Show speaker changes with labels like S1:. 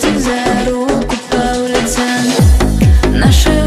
S1: Давайте за руку по улицам Наши